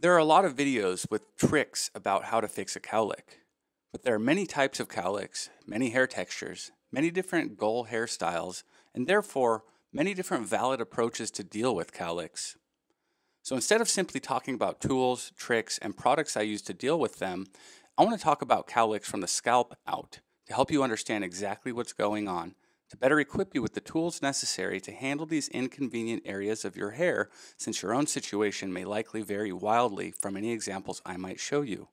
There are a lot of videos with tricks about how to fix a cowlick, but there are many types of cowlicks, many hair textures, many different goal hairstyles, and therefore many different valid approaches to deal with cowlicks. So instead of simply talking about tools, tricks, and products I use to deal with them, I want to talk about cowlicks from the scalp out to help you understand exactly what's going on to better equip you with the tools necessary to handle these inconvenient areas of your hair, since your own situation may likely vary wildly from any examples I might show you.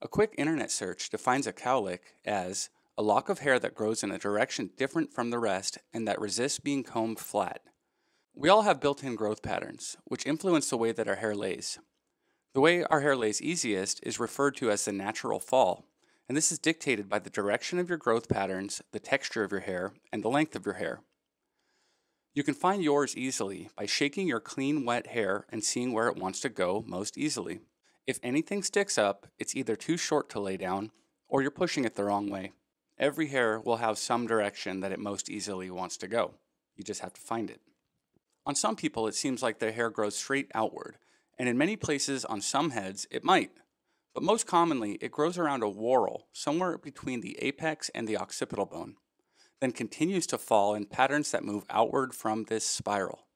A quick internet search defines a cowlick as a lock of hair that grows in a direction different from the rest and that resists being combed flat. We all have built in growth patterns, which influence the way that our hair lays. The way our hair lays easiest is referred to as the natural fall, and this is dictated by the direction of your growth patterns, the texture of your hair, and the length of your hair. You can find yours easily by shaking your clean, wet hair and seeing where it wants to go most easily. If anything sticks up, it's either too short to lay down or you're pushing it the wrong way. Every hair will have some direction that it most easily wants to go. You just have to find it. On some people, it seems like their hair grows straight outward, and in many places on some heads, it might but most commonly it grows around a whorl somewhere between the apex and the occipital bone, then continues to fall in patterns that move outward from this spiral.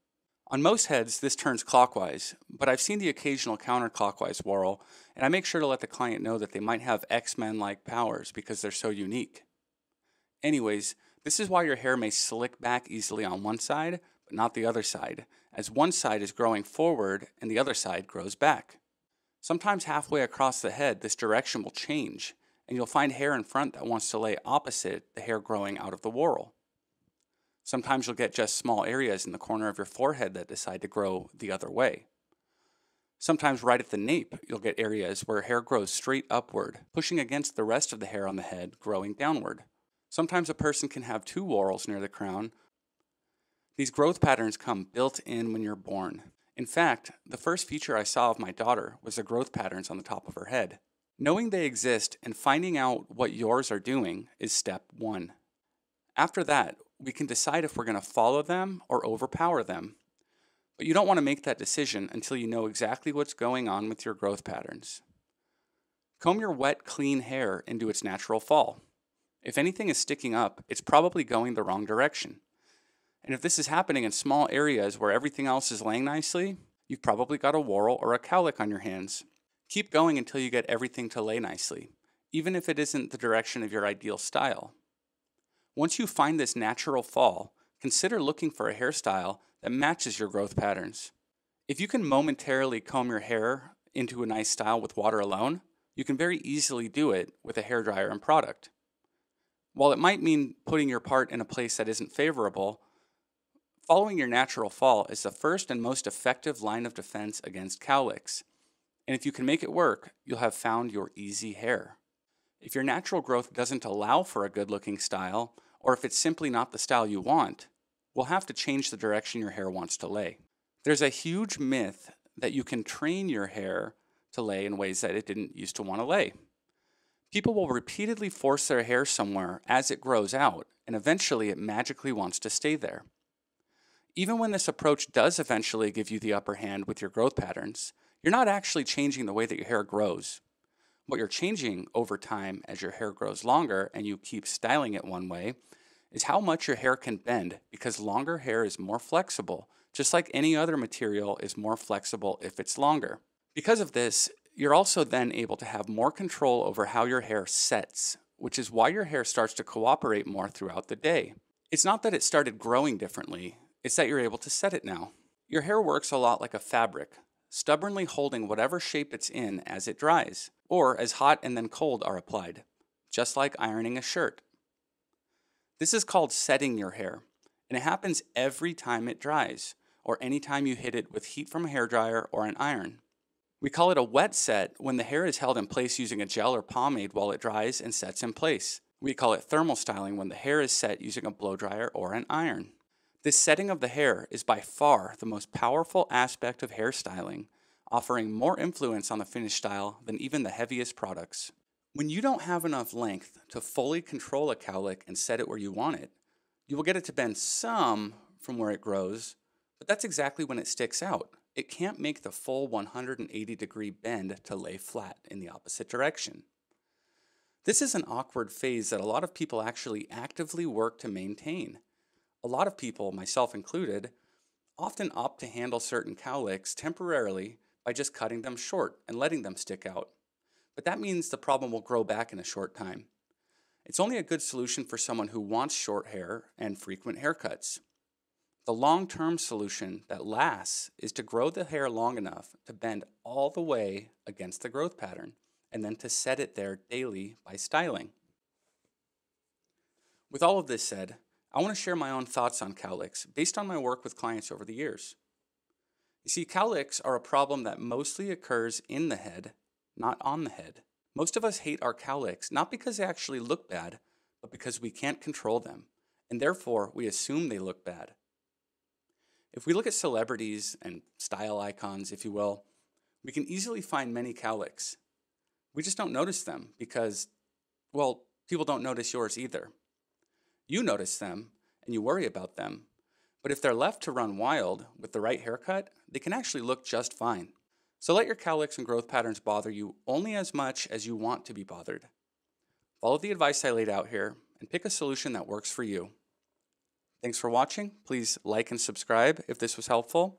On most heads, this turns clockwise, but I've seen the occasional counterclockwise whorl, and I make sure to let the client know that they might have X Men like powers because they're so unique. Anyways, this is why your hair may slick back easily on one side, but not the other side, as one side is growing forward and the other side grows back. Sometimes halfway across the head, this direction will change, and you'll find hair in front that wants to lay opposite the hair growing out of the whorl. Sometimes you'll get just small areas in the corner of your forehead that decide to grow the other way. Sometimes right at the nape, you'll get areas where hair grows straight upward, pushing against the rest of the hair on the head, growing downward. Sometimes a person can have two whorls near the crown. These growth patterns come built in when you're born, in fact, the first feature I saw of my daughter was the growth patterns on the top of her head. Knowing they exist and finding out what yours are doing is step one. After that, we can decide if we're going to follow them or overpower them. But you don't want to make that decision until you know exactly what's going on with your growth patterns. Comb your wet, clean hair into its natural fall. If anything is sticking up, it's probably going the wrong direction. And if this is happening in small areas where everything else is laying nicely, you've probably got a whorl or a cowlick on your hands. Keep going until you get everything to lay nicely, even if it isn't the direction of your ideal style. Once you find this natural fall, consider looking for a hairstyle that matches your growth patterns. If you can momentarily comb your hair into a nice style with water alone, you can very easily do it with a hairdryer and product. While it might mean putting your part in a place that isn't favorable, Following your natural fall is the first and most effective line of defense against cowlicks. And if you can make it work, you'll have found your easy hair. If your natural growth doesn't allow for a good looking style, or if it's simply not the style you want, we'll have to change the direction your hair wants to lay. There's a huge myth that you can train your hair to lay in ways that it didn't used to want to lay. People will repeatedly force their hair somewhere as it grows out, and eventually it magically wants to stay there. Even when this approach does eventually give you the upper hand with your growth patterns, you're not actually changing the way that your hair grows. What you're changing over time as your hair grows longer and you keep styling it one way is how much your hair can bend because longer hair is more flexible, just like any other material is more flexible if it's longer. Because of this, you're also then able to have more control over how your hair sets, which is why your hair starts to cooperate more throughout the day. It's not that it started growing differently, it's that you're able to set it now. Your hair works a lot like a fabric, stubbornly holding whatever shape it's in as it dries, or as hot and then cold are applied, just like ironing a shirt. This is called setting your hair, and it happens every time it dries, or any time you hit it with heat from a hairdryer or an iron. We call it a wet set when the hair is held in place using a gel or pomade while it dries and sets in place. We call it thermal styling when the hair is set using a blow dryer or an iron. This setting of the hair is by far the most powerful aspect of hairstyling, offering more influence on the finished style than even the heaviest products. When you don't have enough length to fully control a cowlick and set it where you want it, you will get it to bend some from where it grows, but that's exactly when it sticks out, it can't make the full 180 degree bend to lay flat in the opposite direction. This is an awkward phase that a lot of people actually actively work to maintain. A lot of people, myself included, often opt to handle certain cowlicks temporarily by just cutting them short and letting them stick out. But that means the problem will grow back in a short time. It's only a good solution for someone who wants short hair and frequent haircuts. The long term solution that lasts is to grow the hair long enough to bend all the way against the growth pattern and then to set it there daily by styling. With all of this said, I want to share my own thoughts on cowlicks based on my work with clients over the years. You see, cowlicks are a problem that mostly occurs in the head, not on the head. Most of us hate our cowlicks not because they actually look bad, but because we can't control them, and therefore we assume they look bad. If we look at celebrities and style icons, if you will, we can easily find many cowlicks. We just don't notice them because, well, people don't notice yours either. You notice them and you worry about them, but if they're left to run wild with the right haircut, they can actually look just fine. So let your cowlicks and growth patterns bother you only as much as you want to be bothered. Follow the advice I laid out here and pick a solution that works for you. Thanks for watching. Please like and subscribe if this was helpful.